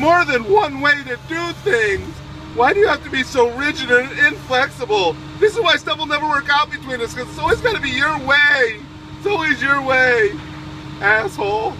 more than one way to do things. Why do you have to be so rigid and inflexible? This is why stuff will never work out between us, because it's always got to be your way. It's always your way, asshole.